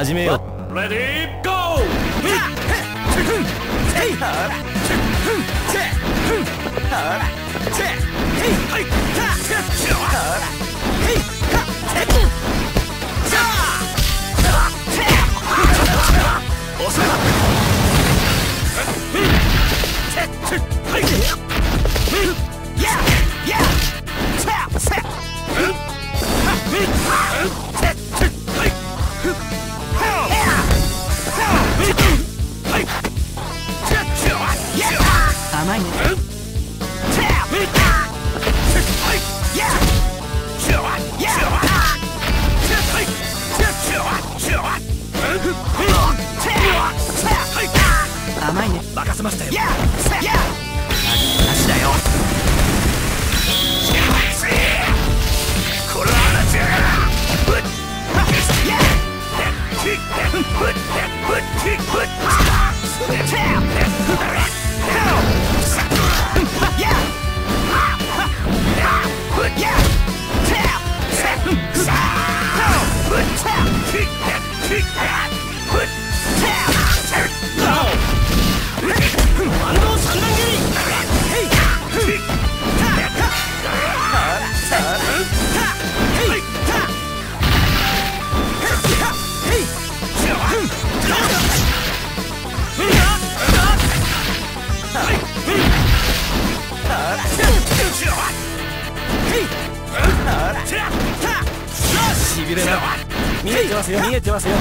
始めよう。レディーゴー甘いね甘いね任せましたよなしだよ。これは穴 Tap! しびれな見えてますよ見えてますよ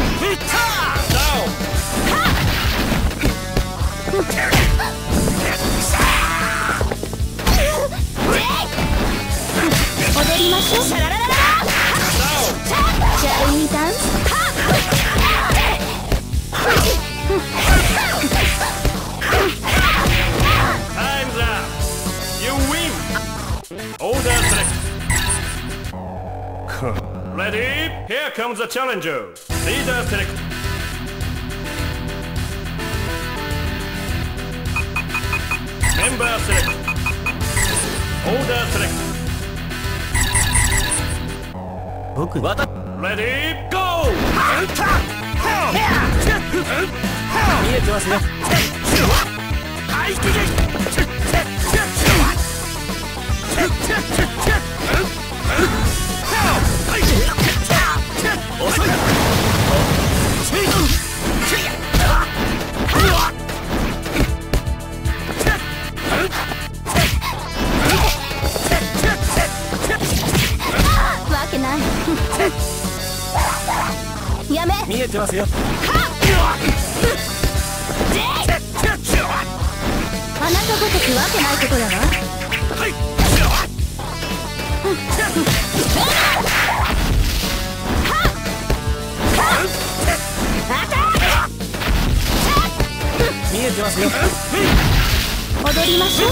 踊りましょうシャララララシャルウィーダンス Time's up! You win! Order select! Ready? Here comes the challenger! Leader select! Member select! Order select! 僕わた Ready? Go! 見えてます よわけない。やめ。見えてますよあなたごとくわけないことだわ。見えてますよ。踊りましょう。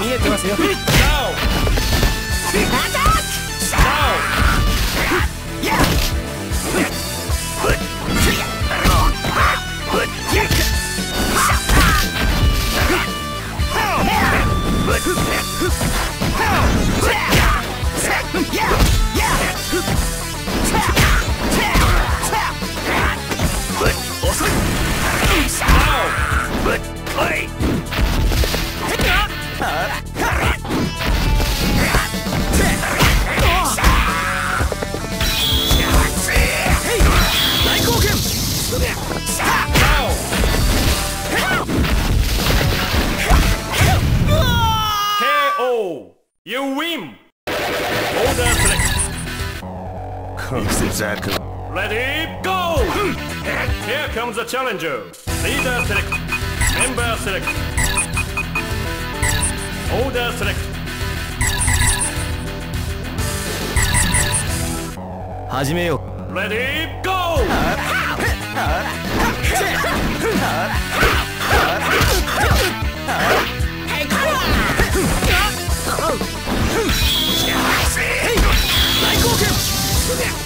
見えてますよ。見えてますよフッ Ready? Go! Here comes the challenger! Leader select! Member select! Order select! 始めよ Ready? Go! うこと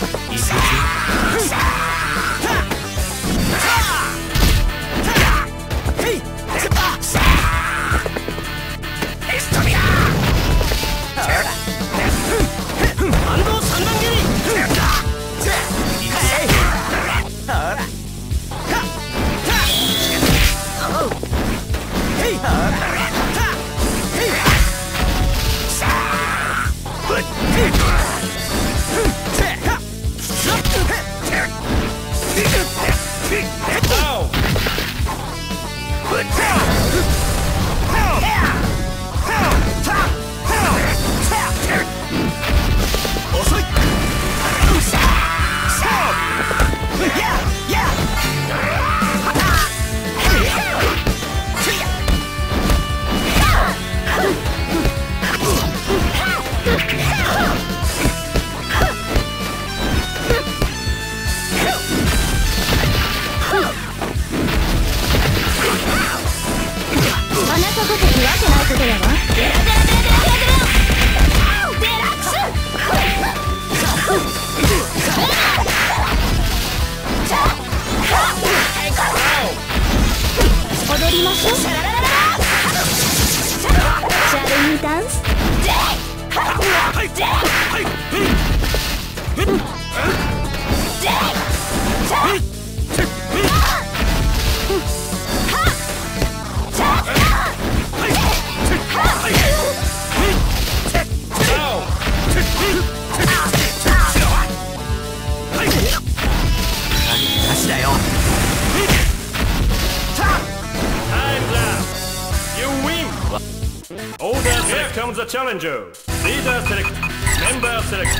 Member select.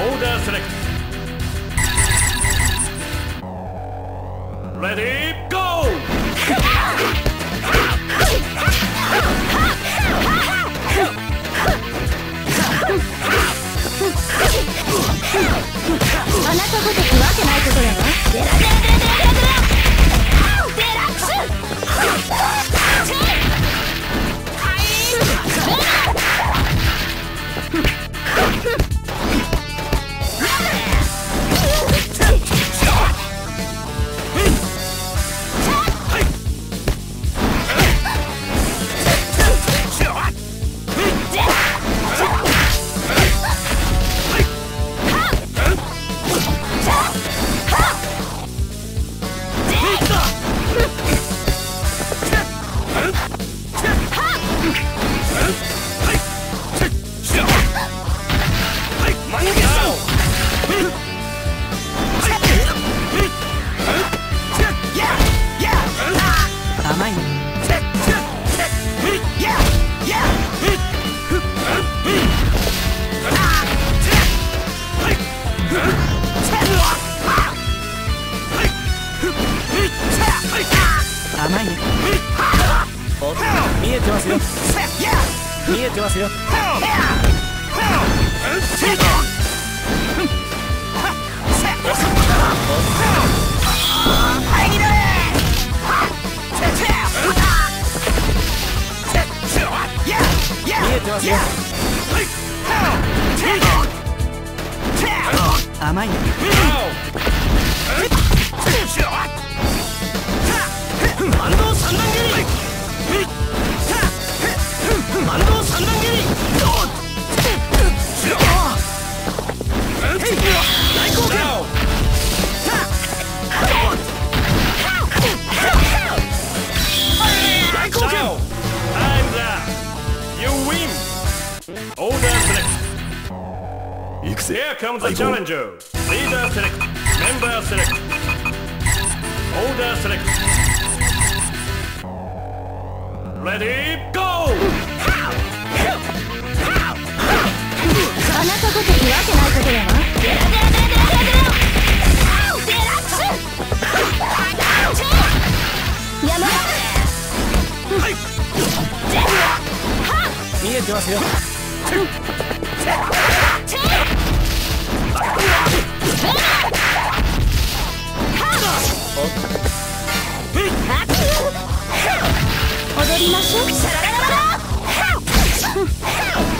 Order select. Ready, go! あなたごときわけないことだわデラデラデラデラデラデラデラック甘場リーダーセレクトメンバーセレクトオーダーセレクトレディーゴーい踊りましょう。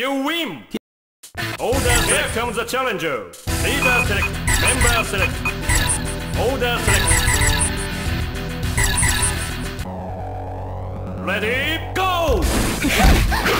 You win! Order Here comes the challenger. Leader select. Member select. Order select. Ready, go!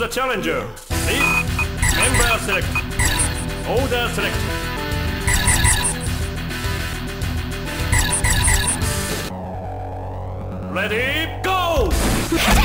the challenger. Lead. Member select. Order select. Ready, go!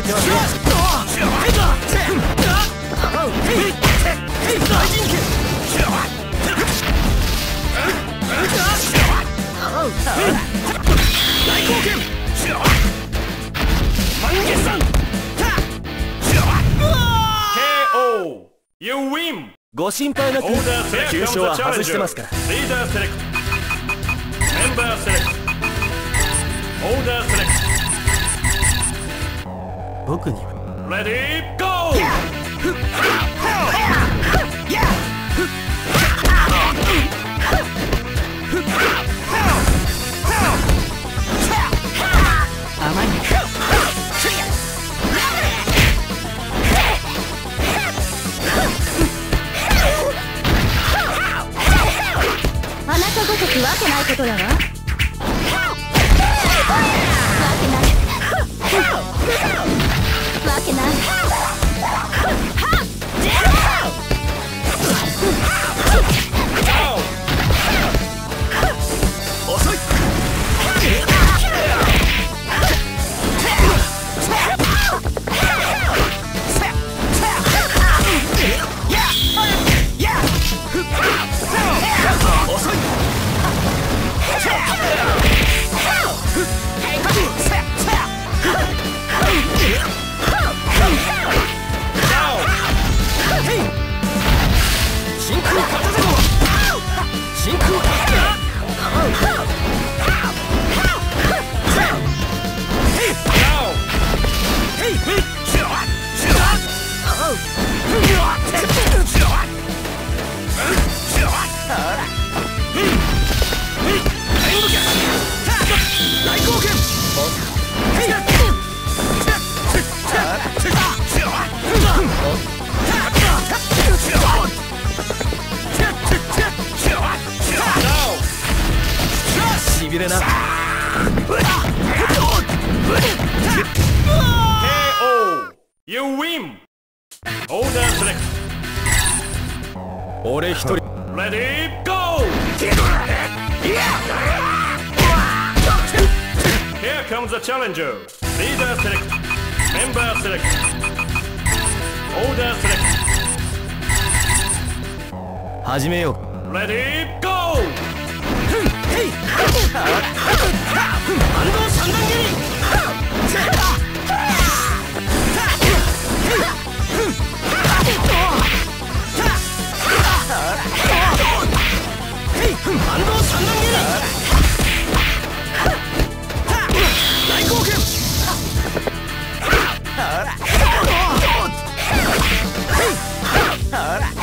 えては大貢献満月さん KO You win ご心配なく急所は外してますからリーダーセレクトメンバーセレクトオーダーセレクト僕には Ready! 始めよう。反動三段蹴り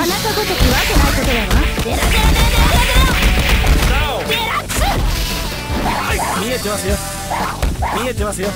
あなたごときわけないことだわデラデラデラデラデラデラックス見えてますよ見えてますよ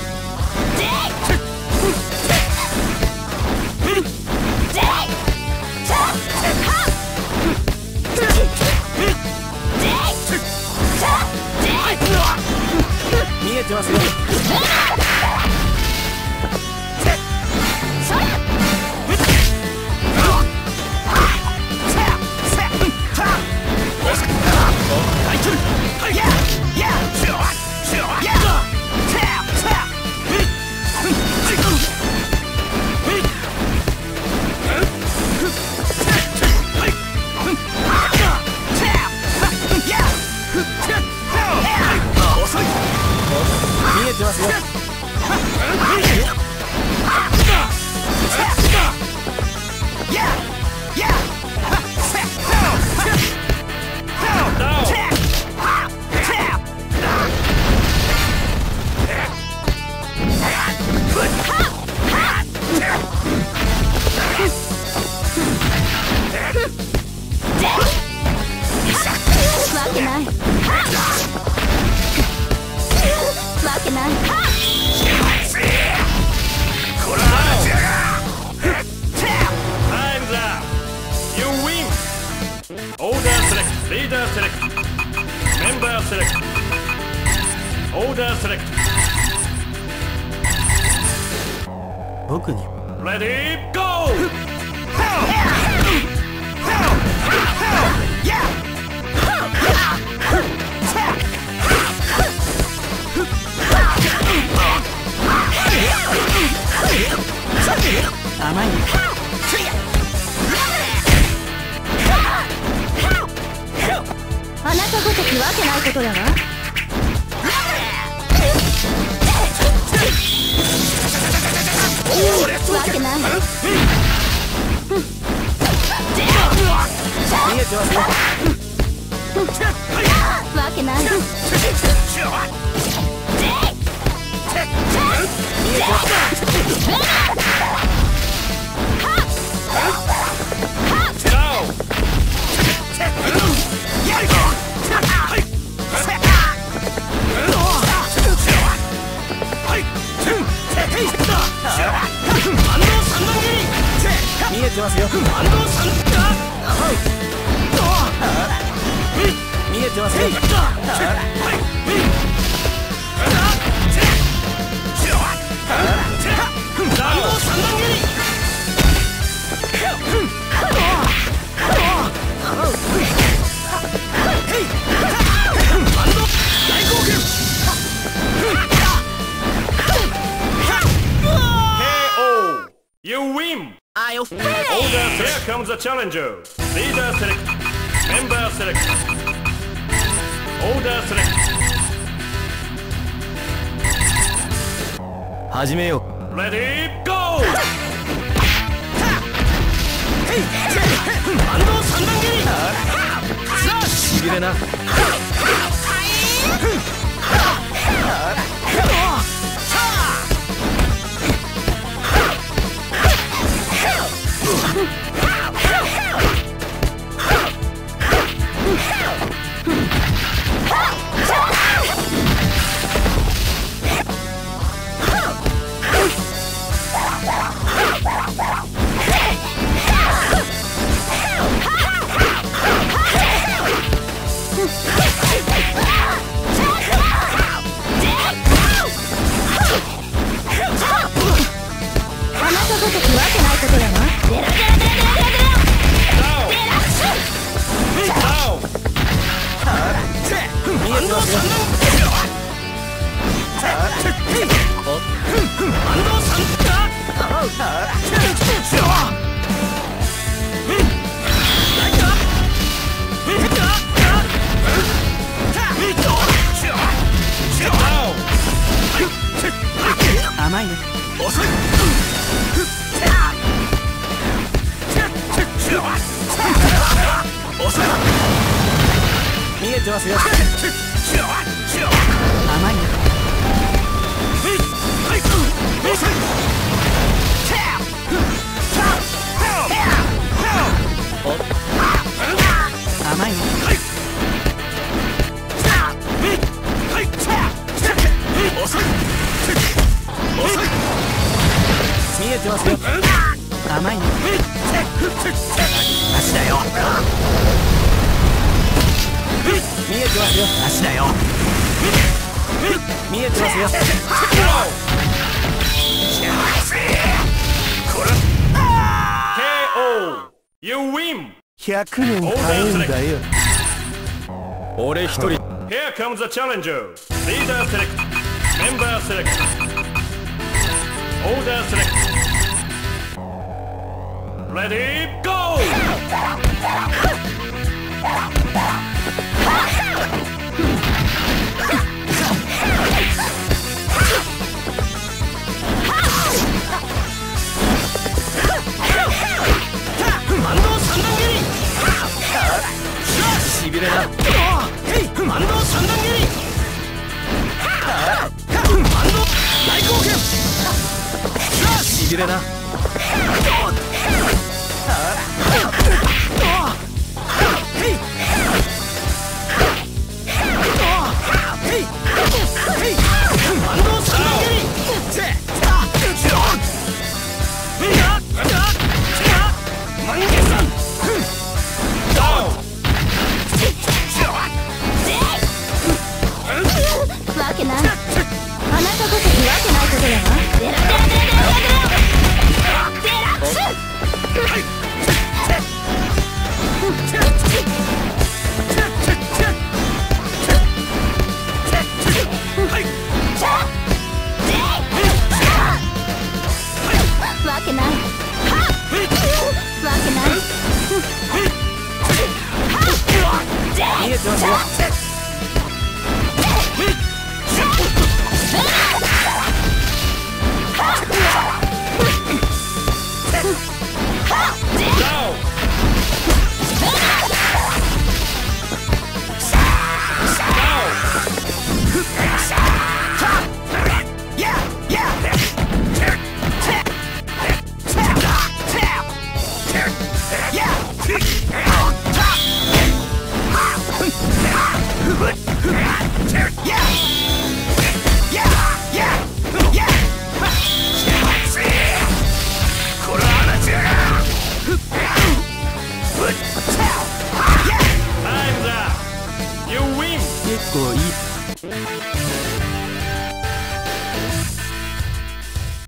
見えてますよ見えてますよ「KO You win I Order Here comes the challenger. Leader select. Member select. Order select. 始めよう。Ready, go! 反動三段蹴りさあしびれなはい hell? 100人買うんだよ俺一人 Here comes the challenger Leader select Member select Order select Ready, go!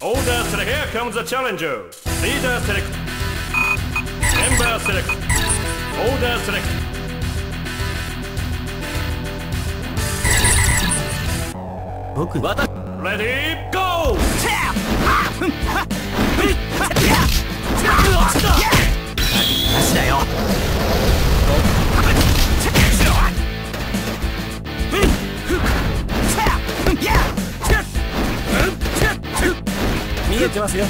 Order select. Here comes the challenger. Leader select. Member select. Order select. 僕レディーゴーだよ。見えてますよ。